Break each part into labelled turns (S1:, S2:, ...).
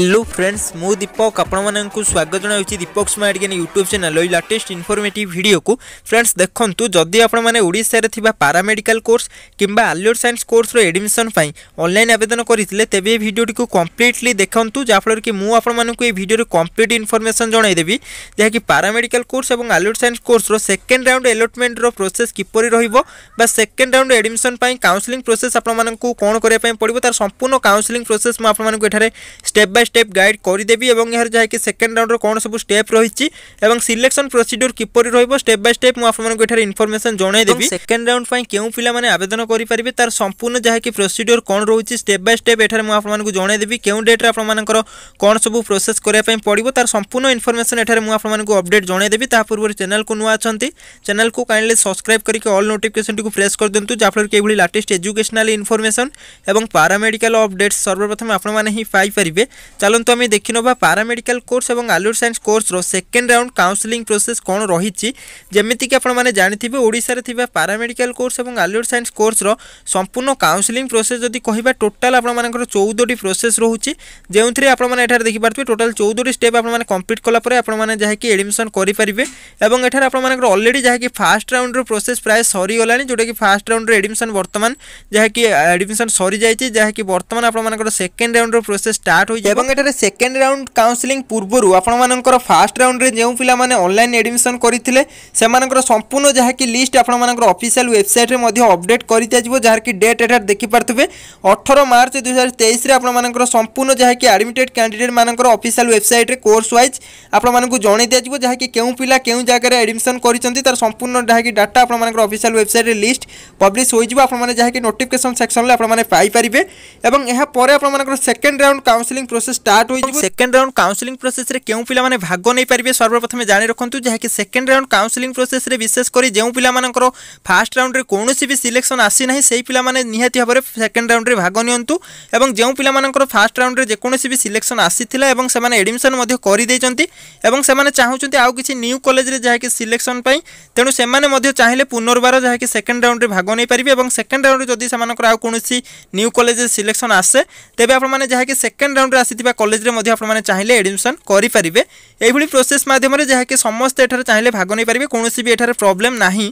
S1: hello friends मु दीपक आपण आपंक स्वागत जनावि दीपक सुमा gain YouTube channel latest informative video को फ्रेंड्स देखूँ जदि आपड़शार पारामेडिकाल कोर्स कि आल्योर सैंस कोर्स एडमिशन अनल आवेदन करते तेज भिडियोटी कम्प्लीटली देखूँ जहाँफल कि मुझे भिडियो कम्प्लीट इनफर्मेसन जनईदेवि जहाँकि पारामेडिकाल कोर्स और allied science course second round एलोटमेंटर process किपर रहा राउंड एडमिशन काउनसलींग प्रोसेस आपको कौन करने पड़ो तार संपूर्ण काउनसलींग प्रोसेस मुझे स्टेप बै স্টেপ গাইড করিদেবি এবং এর যা কি সেকেন্ড রাউন্ডর কোণ সব স্টেপ রয়েছে এবং সিলেকশন প্রোসিডিওর কিপরি রহব স্টেপ বাই স্টেপ আপনার এখানে ইনফরমেশন জনাইদেবি সেকেন্ড রাউন্ড কেউ পিলামানে আবেদন করে তার সম্পূর্ণ যা কি প্রোসিডিওর কোণ রয়েছে স্টেপ বাই স্টেপ এখানে আপনার জনাইদেবি কেউ ডেট্রে আপনার কোণ সব প্রোসেস করা পড়ব তার সম্পূর্ণ ইনফরমেশন এখানে আপনার অপডেট জনাইদেবি তা পূর্ব চ্যানেল নূয়া অনেক চ্যানেল কাইন্ডলি সবসক্রাইব করি অল নোটিফিকেশন টি প্রেস করে দিও যাফলে এইভাবে লাটেস্ট এজুকেশনাল ইনফরমেশন এবং পারামেডিকাল অপডেটস সর্বপ্রথমে আপনার হি পাইপারে ଚାଲନ୍ତୁ ଆମେ ଦେଖିନେବା ପାରାମେଡ଼ିକାଲ କୋର୍ସ ଏବଂ ଆଲୁର ସାଇନ୍ସ କୋର୍ସର ସେକେଣ୍ଡ ରାଉଣ୍ଡ କାଉନସିଲିଂ ପ୍ରୋସେସ୍ କ'ଣ ରହିଛି ଯେମିତିକି ଆପଣମାନେ ଜାଣିଥିବେ ଓଡ଼ିଶାରେ ଥିବା ପାରାମେଡ଼ିକାଲ କୋର୍ସ ଏବଂ ଆଲୁର ସାଇନ୍ସ କୋର୍ସର ସମ୍ପୂର୍ଣ୍ଣ କାଉନସିଲିଂ ପ୍ରୋସେସ୍ ଯଦି କହିବା ଟୋଟାଲ୍ ଆପଣମାନଙ୍କର ଚଉଦଟି ପ୍ରୋସେସ୍ ରହୁଛି ଯେଉଁଥିରେ ଆପଣମାନେ ଏଠାରେ ଦେଖିପାରୁଥିବେ ଟୋଟାଲ୍ ଚଉଦଟି ଷ୍ଟେପ୍ ଆପଣମାନେ କମ୍ପ୍ଲିଟ୍ କଲାପରେ ଆପଣମାନେ ଯାହାକି ଏଡ଼ମିସନ୍ କରିପାରିବେ ଏବଂ ଏଠାରେ ଆପଣମାନଙ୍କର ଅଲରେଡ଼ି ଯାହାକି ଫାର୍ଷ୍ଟ ରାଉଣ୍ଡର ପ୍ରୋସେସ୍ ପ୍ରାୟ ସରିଗଲାଣି ଯେଉଁଟାକି ଫାର୍ଷ୍ଟ ରାଉଣ୍ଡରେ ଏଡ଼ମିସନ୍ ବର୍ତ୍ତମାନ ଯାହାକି ଏଡ଼ମିସନ୍ ସରିଯାଇଛି ଯାହାକି ବର୍ତ୍ତମାନ ଆପଣମାନଙ୍କର ସେକେଣ୍ଡ ରାଉଣ୍ଡର ପ୍ରୋସେସ୍ ଷ୍ଟାର୍ଟ ହୋଇଛି ଏବଂ এটৰ সেকেন্ড ৰাউণ্ড কাউন্সেলিং পূৰ্বৰু আপোন মাননকৰ ফাস্ট ৰাউণ্ডৰে যেউ পিলা মানে অনলাইন এডমিছন কৰি থিলে সেমানকৰ সম্পূৰ্ণ যাহকি लिस्ट আপোন মাননকৰ অফিচিয়েল ওয়েবসাইটৰ মদ্ধে আপডেট কৰি যাবো যাহকি ডেট এট দেখি পৰতেবে 18 March 2023 ৰ আপোন মাননকৰ সম্পূৰ্ণ যাহকি এডমিটেড ক্যান্ডিডেট মাননকৰ অফিচিয়েল ওয়েবসাইটৰ কোর্স वाइज আপোন মাননক জনায়ে দিয়া যাবো যাহকি কেউ পিলা কেউ জাগাৰে এডমিছন কৰিছନ୍ତି তাৰ সম্পূৰ্ণ যাহকি ডাটা আপোন মাননকৰ অফিচিয়েল ওয়েবসাইটৰ लिस्ट পাবলিশ হৈ যাবো আপোন মানে যাহকি নোটিফিকেশন ছেක්ෂনলৈ আপোন মানে পাই পাবিবে আৰু ইয়াৰ পৰা আপোন Mankar second round counselling process start হয়ে যাব সেকেন্ড রাউন্ড কাউন্সেলিং প্রোসেসরে কেউ পিলামানে ভাগ নেই পারিবে সর্বপ্রথমে জানি রাখন্তু যাকি সেকেন্ড রাউন্ড কাউন্সেলিং প্রোসেসরে বিশেষ করে যে পিলামানকর ফার্স্ট রাউন্ডরে কোণী বি সিলেকশন আসি না সেই পিলামানে নিহতি ভাবে সেকেন্ড রাউন্ডরে ভাগ নিয়ন্তু এবং যে পিলামানকর ফার্স্ট রাউন্ডরে যেকোনসি বি সিলেকশন আসিলা এবং সেমানে এডমিশন মধ্য করিদেইছন্তি এবং সেমানে চাহুচন্তি আউ কিছু নিউ কলেজরে যাকি সিলেকশন পাই তেণু সেমানে মধ্য চাহিলে পুনর্বার যাকি সেকেন্ড রাউন্ডরে ভাগ নেই পারিবে এবং সেকেন্ড রাউন্ডরে যদি সেমানকর আউ কোনসি নিউ কলেজে সিলেকশন আসে তেবে আপনার যাকি সেকেন্ড রাউন্ডরে আসি ଥିବା କଲେଜରେ ମଧ୍ୟ ଆପଣମାନେ ଚାହିଁଲେ ଆଡ଼ମିସନ୍ କରିପାରିବେ ଏଇଭଳି ପ୍ରୋସେସ୍ ମାଧ୍ୟମରେ ଯାହାକି ସମସ୍ତେ ଏଠାରେ ଚାହିଁଲେ ଭାଗ ନେଇପାରିବେ କୌଣସି ବି ଏଠାରେ ପ୍ରୋବ୍ଲେମ୍ ନାହିଁ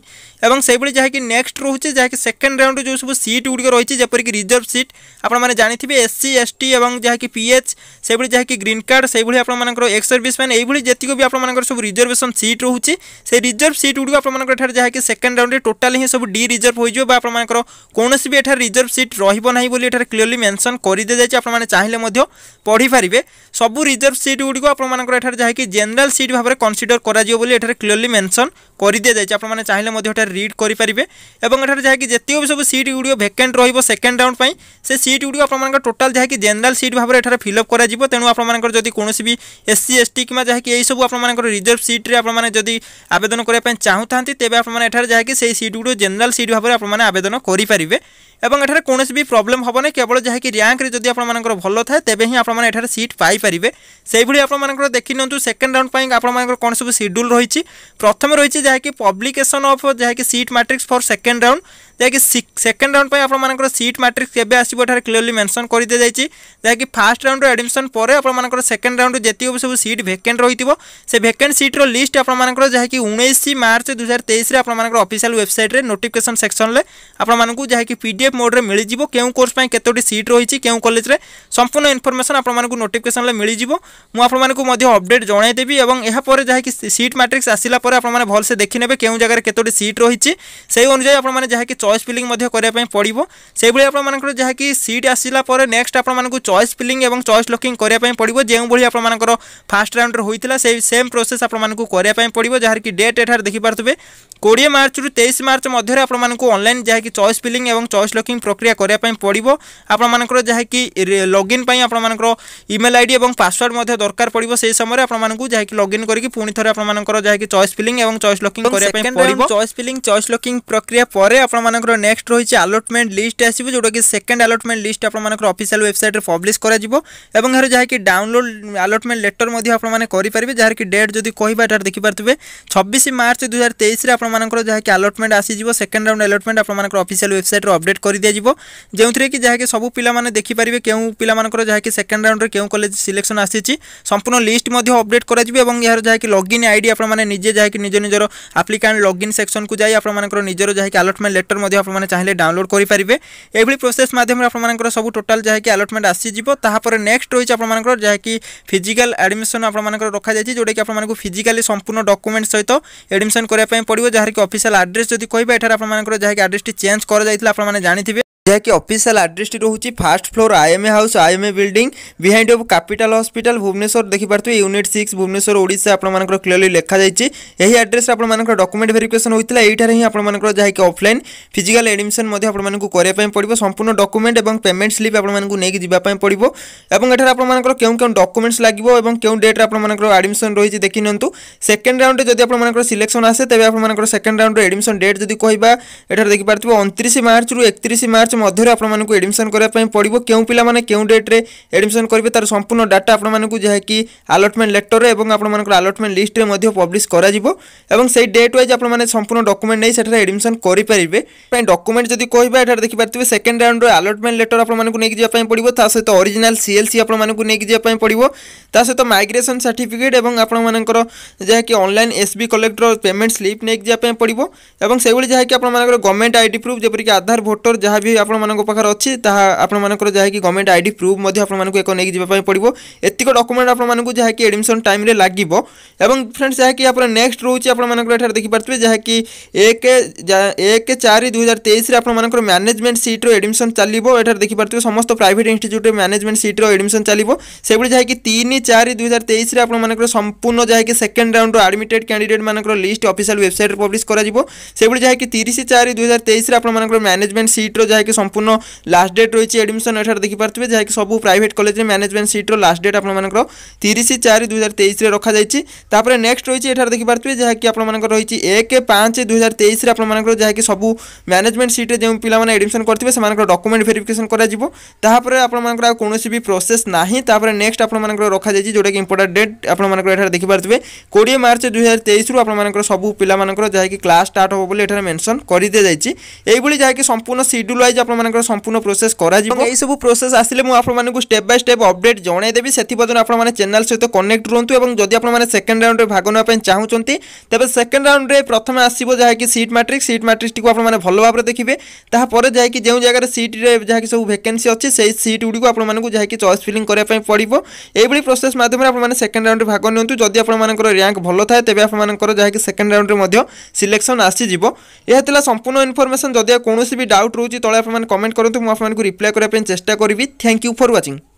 S1: ଏବଂ ସେହିଭଳି ଯାହାକି ନେକ୍ସଟ ରହୁଛି ଯାହାକି ସେକେଣ୍ଡ ରାଉଣ୍ଡରେ ଯେଉଁ ସବୁ ସିଟ୍ ଗୁଡ଼ିକ ରହିଛି ଯେପରିକି ରିଜର୍ଭ ସିଟ୍ ଆପଣମାନେ ଜାଣିଥିବେ ଏସ୍ ସି ଏସ୍ ଟି ଏବଂ ଯାହାକି ପି ଏଚ୍ ସେଭଳି ଯାହାକି ଗ୍ରୀନ୍ କାର୍ଡ଼ ସେଇଭଳି ଆପଣମାନଙ୍କର ଏକ୍ସ ସର୍ଭିସ୍ ମ୍ୟାନ୍ ଏଇଭଳି ଯେତିକି ବି ଆପଣମାନଙ୍କର ସବୁ ରିଜର୍ଭେସନ୍ ସିଟ୍ ରହୁଛି ସେ ରିଜର୍ଭ ସିଟ୍ ଗୁଡ଼ିକ আপনার ଏଠାରେ ଯାହାକି ସେକେଣ୍ଡ ରାଉଣ୍ଡରେ ଟୋଟାଲି ହିଁ ସବୁ ଡି ରିଜର୍ଭ ହୋଇଯିବ হয়ে যাব বা আপনার কৌশি বি এখানে রিজর্ভ সিট রহব না বলে এখানে ক্লিয়রলি ଆପଣମାନେ ଚାହିଁଲେ ମଧ୍ୟ ପଢ଼ି ପଢ଼ିପାରିବେ ସବୁ ରିଜର୍ଭ ସିଟ୍ ଗୁଡ଼ିକୁ ଆପଣମାନଙ୍କର ଏଠାରେ ଯାହାକି ଜେନେରାଲ ସିଟ୍ ଭାବରେ କନସିଡର କରାଯିବ ବୋଲି ଏଠାରେ କ୍ଲିଅରଲି ମେନସନ୍ କରିଦିଆଯାଇଛି ଆପଣମାନେ ଚାହିଁଲେ ମଧ୍ୟ ଏଠାରେ ରିଡ୍ କରିପାରିବେ ଏବଂ ଏଠାରେ ଯାହାକି ଯେତିକି ବି ସବୁ ସିଟ୍ ଗୁଡ଼ିକ ଭେକେଣ୍ଟ ରହିବ ସେକେଣ୍ଡ ରାଉଣ୍ଡ ପାଇଁ ସେ ସିଟ୍ ଗୁଡ଼ିକ ଆପଣମାନଙ୍କର ଟୋଟାଲ ଯାହାକି ଜେନେରାଲ ସିଟ୍ ଭାବରେ ଏଠାରେ ଫିଲ୍ଅପ୍ କରାଯିବ ତେଣୁ ଆପଣମାନଙ୍କର ଯଦି କୌଣସି ବି ଏସ୍ ସି ଏସ୍ ଟି କିମ୍ବା ଯାହାକି ଏହିସବୁ ଆପଣମାନଙ୍କର ରିଜର୍ଭ ସିଟ୍ରେ ଆପଣମାନେ ଯଦି ଆବେଦନ କରିବା ପାଇଁ ଚାହୁଁଥାନ୍ତି ତେବେ ଆପଣମାନେ ଏଠାରେ ଯାହାକି ସେହି ସିଟ୍ ଗୁଡ଼ିକ ଜେନେରାଲ ସିଟ୍ ଭାବରେ ଆପଣମାନେ ଆବେଦନ କରିପାରିବେ এবং এখানে কোণী বি প্রোবলেম হব না কেবল যা কি র্যাঙ্করে যদি আপনার ভাল থাকে তেমনি হি আপনার এখানে সিট পাইপারে সেইভাবে আপনার দেখি নিউ সেকেন্ড রাউন্ড আপনার কোণ সব সিড্যুল রয়েছে প্রথমে রয়েছে যা কি পব্লিকেসন অফ যা কি seat matrix for second round ଯାହାକି ସେକେଣ୍ଡ ରାଉଣ୍ଡ ପାଇଁ ଆପଣମାନଙ୍କର ସିଟ୍ ମାଟ୍ରିକ୍ସ କେବେ ଆସିବ ଏଠାରେ କ୍ଲିୟରଲି ମେନସନ୍ କରିଦିଆଯାଇଛି ଯାହାକି ଫାର୍ଷ୍ଟ ରାଉଣ୍ଡର ଆଡ଼ମିସନ୍ ପରେ ଆପଣମାନଙ୍କର ସେକେଣ୍ଡ ରାଉଣ୍ଡରୁ ଯେତିକି ସବୁ ସିଟ୍ ଭେକେଣ୍ଟ ରହିଥିବ ସେ ଭେକେଣ୍ଟ ସିଟ୍ର ଲିଷ୍ଟ ଆପଣମାନଙ୍କର ଯାହାକି ଉଣେଇଶ ମାର୍ଚ୍ଚ ଦୁଇ ହଜାର ତେଇଶରେ ଆପଣମାନଙ୍କର ଅଫିସିଆଲ୍ ୱେବସାଇଟ୍ରେ ନୋଟିଫିକେସନ୍ ସେକ୍ସନ୍ରେ ଆପଣମାନଙ୍କୁ ଯାହାକି ପି ଡି ଏଫ୍ ମୋଡ଼୍ରେ ମିଳିଯିବ କେଉଁ କୋର୍ସ ପାଇଁ କେତୋଟି ସିଟ୍ ରହିଛି କେଉଁ କଲେଜରେ ସମ୍ପୂର୍ଣ୍ଣ ଇନଫର୍ମେସନ୍ ଆପଣମାନଙ୍କୁ ନୋଟିଫିକେସନ୍ରେ ମିଳିଯିବ ମୁଁ ଆପଣମାନଙ୍କୁ ମଧ୍ୟ ଅପଡେଟ୍ ଜଣାଇଦେବି ଏବଂ ଏହାପରେ ଯାହାକି ସିଟ୍ ମାଟ୍ରିକ୍ସ ଆସିଲା ପରେ ଆପଣମାନେ ଭଲସେ ଦେଖିନେବେ କେଉଁ ଜାଗାରେ କେତୋଟି ସିଟ୍ ରହିଛି ସେହି ଅନୁଯାୟୀ ଆପଣମାନେ ଯାହାକି चॉइस फिलिंग पड़ो से आपर जहाँ कि सीट आसला नेक्स्ट आपको चॉइस फिलिंग और चॉइस लुकिंग करें पड़ो जो भाई आपर फास्ट राउंड होता से सेम प्रोसेस आपरपाई पड़ो जहाँ कि डेट एटार देखिपे कोड़े मार्च रु तेईस मार्च मधे आपको जहाँकि चॉइस फिलिंग और चॉइस लुकिंग प्रक्रिया करने पड़ो आपर जहाँ कि लगइन आपर इमेल आईडी और पासवर्ड मैं दरकार पड़ो से समय आपको जहाँ कि लगइन करके पुणी थोड़े आपर जहाँकि चॉइस फिलिंग और choice locking choice filling choice locking प्रक्रिया আপনার নেক্সট রয়েছে আলটমেন্ট লিষ্ট আসবে যেটাকি সেকেন্ড আলটমেন্ট লিষ্ট আপনার অফিসিয়াল ওয়েবসাইটে পবলিশ করা এবং এর যা কি ডাউনলোড আলটমেন্ট লেটর আপনার করে পারবে যার কি ডেট যদি কহবা এটার দেখিপারে ছবিশ মার্চ দুই হাজার তেইশে আপনার যা কি আলটমেন্ট আসিযোগ সেকেন্ড রাউন্ড আলটমেন্ট আপনার অফিসিয়াল ওয়েবসাইটে অপডেট করে দিয়েযোগ যে কি যা কি সবু পিলা মানে দেখিপারে কেউ পিলা যা কি সেকেন্ড রাউন্ডে কেউ কলেজ সিলেকশন আসিছে সম্পূর্ণ লিষ্ট অপডেট করা এবং এর যা কি লগইন আইডি আপনার নিজে যা কি নিজ নিজের আপ্লিকান্ট লগইন সেকশন কু যাই আপনার নিজের যা কি আলটমেন্ট লেটর ମଧ୍ୟ ଆପଣମାନେ ଚାହିଁଲେ ଡାଉନଲୋଡ଼ କରିପାରିବେ ଏଭଳି ପ୍ରୋସେସ୍ ମାଧ୍ୟମରେ ଆପଣମାନଙ୍କର ସବୁ ଟୋଟାଲ୍ ଯାହାକି ଆଲଟମେଣ୍ଟ ଆସିଯିବ ତାହାପରେ ନେକ୍ସଟ ରହିଛି ଆପଣମାନଙ୍କର ଯାହାକି ଫିଜିକାଲ ଆଡ଼ମିସନ୍ ଆପଣମାନଙ୍କର ରଖାଯାଇଛି ଯେଉଁଟାକି ଆପଣମାନଙ୍କୁ ଫିଜିକାଲି ସମ୍ପୂର୍ଣ୍ଣ ଡକୁମେଣ୍ଟ ସହିତ ଆଡ଼ମିସନ୍ କରିବା ପାଇଁ ପଡ଼ିବ ଯାହାକି ଅଫିସିଆଲ ଆଡ୍ରେସ୍ ଯଦି କହିବେ ଏଠାରେ ଆପଣମାନଙ୍କର ଯାହାକି ଆଡ୍ରେସ୍ଟି ଚେଞ୍ଜ କରାଯାଇଥିଲା ଆପଣମାନେ ଜାଣିଥିବେ ଯାହାକି ଅଫିସିଆଲ ଆଡ୍ରେସଟି ରହୁଛି first floor IMA house IMA building behind of capital hospital Bhubaneswar ଦେଖିପାରୁଥିବେ ୟୁନିଟ୍ ସିକ୍ସ ଭୁବନେଶ୍ୱର ଓଡ଼ିଶା ଆପଣମାନଙ୍କର କ୍ଲିୟରଲି ଲେଖାଯାଇଛି ଏହି ଆଡ୍ରେସରେ ଆପଣମାନଙ୍କର ଡକୁମେଣ୍ଟ ଭେରିଫିକେସନ୍ ହୋଇଥିଲା ଏଇଠାରେ ହିଁ ଆପଣମାନଙ୍କର ଯାହାକି ଅଫଲାଇନ୍ ଫିଜିକାଲ ଆଡ଼ମିସନ୍ ମଧ୍ୟ ଆପଣମାନଙ୍କୁ କରିବା ପାଇଁ ପଡ଼ିବ ସମ୍ପୂର୍ଣ୍ଣ ଡକୁମେଣ୍ଟ ଏବଂ ପେମେଣ୍ଟ ସ୍ଲିପ୍ ଆପଣମାନଙ୍କୁ ନେଇକି ଯିବା ପାଇଁ ପଡ଼ିବ ଏବଂ ଏଠାରେ ଆପଣମାନଙ୍କର କେଉଁ କେଉଁ ଡକୁମେଣ୍ଟସ୍ ଲାଗିବ ଏବଂ କେଉଁ ଡେଟ୍ରେ ଆପଣମାନଙ୍କର ଆଡ଼ମିସନ୍ ରହିଛି ଦେଖିନିଅନ୍ତୁ ସେକେଣ୍ଡ ରାଉଣ୍ଡରେ ଯଦି ଆପଣମାନଙ୍କର ସିଲେକ୍ସନ୍ ଆସେ ତେବେ ଆପଣମାନଙ୍କର ସେକେଣ୍ଡ ରାଉଣ୍ଡରେ ଆଡ଼ମିସନ୍ ଡେଟ୍ ଯଦି କହିବା ଏଠାରେ ଦେଖିପାରୁଥିବେ ଅଣତିରିଶ ମାର୍ଚ୍ଚରୁ ଏକତିରିଶ ମାର୍ଚ୍ଚ ମାର୍ଚ୍ଚ ମଧ୍ୟରେ ଆପଣମାନଙ୍କୁ ଏଡ଼ମିସନ୍ କରିବା ପାଇଁ ପଡ଼ିବ କେଉଁ ପିଲାମାନେ କେଉଁ ଡେଟ୍ରେ ଏଡ଼ମିସନ୍ କରିବେ ତା'ର ସମ୍ପୂର୍ଣ୍ଣ ଡାଟା ଆପଣମାନଙ୍କୁ ଯାହାକି ଆଲଟମେଣ୍ଟ ଲେଟର୍ରେ ଏବଂ ଆପଣମାନଙ୍କର ଆଲଟମେଣ୍ଟ ଲିଷ୍ଟରେ ମଧ୍ୟ ପବ୍ଲିଶ କରାଯିବ ଏବଂ ସେଇ ଡେଟ୍ ୱାଇଜ୍ ଆପଣମାନେ ସମ୍ପୂର୍ଣ୍ଣ ଡକୁମେଣ୍ଟ ନେଇ ସେଠାରେ ଏଡ଼ମିସନ୍ କରିପାରିବେ ପାଇଁ ଡକୁମେଣ୍ଟ ଯଦି କହିବା ଏଠାରେ ଦେଖିପାରୁଥିବେ ସେକେଣ୍ଡ ରାଉଣ୍ଡର ଆଲଟମେଣ୍ଟ ଲେଟର୍ ଆପଣମାନଙ୍କୁ ନେଇକି ଯିବା ପାଇଁ ପଡ଼ିବ ତା ସହିତ ଅରିଜିନାଲ୍ ସିଏଲ୍ସି ଆପଣମାନଙ୍କୁ ନେଇକି ଯିବା ପାଇଁ ପଡ଼ିବ ତା ସହିତ ମାଇଗ୍ରେସନ୍ ସାର୍ଟିଫିକେଟ୍ ଏବଂ ଆପଣମାନଙ୍କର ଯାହାକି online S B collector payment slip ନେଇକି ଯିବା ପାଇଁ ପଡ଼ିବ ଏବଂ ସେଭଳି ଯାହାକି ଆପଣମାନଙ୍କର ଗଭର୍ଣ୍ଣମେଣ୍ଟ ଆଇଡି ପ୍ରୁଫ୍ ଯେପରିକି ଆଧାର ଭୋଟର ଯାହା ବି ଆପଣମାନଙ୍କ ପାଖରେ ଅଛି ତାହା ଆପଣମାନଙ୍କର ଯାହାକି ଗଭର୍ଣ୍ଣମେଣ୍ଟ ଆଇ ଡି ପ୍ରୁଫ୍ ମଧ୍ୟ ଆପଣମାନଙ୍କୁ ଏକ ନେଇକି ଯିବା ପାଇଁ ପଡ଼ିବ ଏତିକ ଡକୁମେଣ୍ଟ ଆପଣମାନଙ୍କୁ ଯାହାକି ଏଡ଼ମିସନ୍ ଟାଇମ୍ରେ ଲାଗିବ ଏବଂ ଫ୍ରେଣ୍ଡସ୍ ଯାହାକି ଆପଣ ନେକ୍ସଟ ରହୁଛି ଆପଣମାନଙ୍କର ଏଠାରେ ଦେଖିପାରୁଥିବେ ଯାହାକି ଏକ ଏକ ଚାରି ଦୁଇ ହଜାର ତେଇଶରେ ଆପଣମାନଙ୍କର ମ୍ୟାନେଜମେଣ୍ଟ ସିଟ୍ର ଏଡ଼ମିସନ୍ ଚାଲିବ ଏଠାରେ ଦେଖିପାରୁଥିବେ ସମସ୍ତ ପ୍ରାଇଭେଟ୍ ଇନଷ୍ଟିଚ୍ୟୁଟ୍ରେ ମ୍ୟାନେଜମେଣ୍ଟ ସିଟ୍ର ଏଡ଼ମିସନ୍ ଚାଲିବ ସେଭଳି ଯାହାକି ତିନି ଚାରି ଦୁଇ ହଜାର ତେଇଶରେ ଆପଣମାନଙ୍କର ସମ୍ପୂର୍ଣ୍ଣ ଯାହାକି ସେକେଣ୍ଡ ରାଉଣ୍ଡର ଆଡ଼ମିଟେଡ଼ କ୍ୟାଣ୍ଡିଡେଟ୍ମାନଙ୍କର ଲିଷ୍ଟ ଅଫିସିଆଲ ୱେବସାଇଟ୍ରେ ପବ୍ଲିଶ କରାଯିବ ସେଭଳି ଯାହାକି ତିରିଶ ଚାରି ଦୁଇ ହଜାର ତେଇଶରେ ଆପଣମାନଙ୍କର ମ୍ୟାନେଜମେଣ୍ଟ ସିଟ୍ର ଯାହାକି সম্পূর্ণ লাস্ট ডেট রয়েছে এডমিশন এঠার দেখিপারে যা সবু প্রাইভেট কলেজে ম্যানেজমেন্ট সিট্র লাস্ট ডেট আপনার তিরিশ চারি দুই হাজার তেইশে রখা যাই তাপরে নেক্সট রয়েছে এঠার দেখিপারে যা আপনার রয়েছে এক পাঁচ দুই হাজার তেইশে আপনার যা সবু ম্যানেজমেন্ট সিট্রে যে পিলা এডমিশন করবে সে ডকুমেন্ট ভেরিফিকেসন করা তাপরে আপনার কৌশি বি প্রোসেস না তাপরে নেক্সট আপনার রখা যাই যেটা কি ইম্পর্টাট ডেট আপনার এখানে দেখিপারে কোড়িয়ে মার্চ দুই হাজার তেইশু আপনার সবু পিলা যা ক্লাস স্টার্ট হব বলে এখানে মেনশন করে দিয়ে যাই এইভাবে যা সম্পূর্ণ সিডুল ওয়াইজ আপনার সম্পূর্ণ প্রোসেস করা এইসব প্রোসেস আসলে মু আপনার স্টেপ বাই স্টেপ অপডেট জনাইদেবি সেপর্যন্ত আপনার চ্যানেল সহ কনেক্ট রুহতু এবং যদি আপনার সেকেন্ড রাউন্ডে ভাগ নেওয়া চাহুমান তবে সেকেন্ড রাউন্ডে প্রথমে আসব যা কি সিট ম্যাট্রিক্স সিট ম্যাট্রিক্সটি আপনার ভাল ভাবে দেখবে তাপরে যা কি যে জায়গায় সিট্রে যা সব ভ্যাকেন্সি অছে সেই সিট গুড়ি আপনার যা কি চয়েস ফিলিং করা পড়ব এইভাবে প্রোসেস মাধ্যমে আপনার সেকেন্ড রাউন্ডে ভাগ নিউ যদি আপনার র্যাঙ্ক ভাল থাকে তবে আপনার যা কি সেকেন্ড রাউন্ডে সিলেকশন আসিযোগ এ সম্পূর্ণ ইনফরমেশন যদি কৌশি বি ডাউট রয়েছে তলে আপনার ଆପଣମାନେ କମେଣ୍ଟ କରନ୍ତୁ ମୁଁ ଆପଣମାନଙ୍କୁ ରିପ୍ଲାଏ କରିବା ପାଇଁ ଚେଷ୍ଟା କରିବି ଥ୍ୟାଙ୍କ ୟୁ ଫର୍ ୱାଚିଂ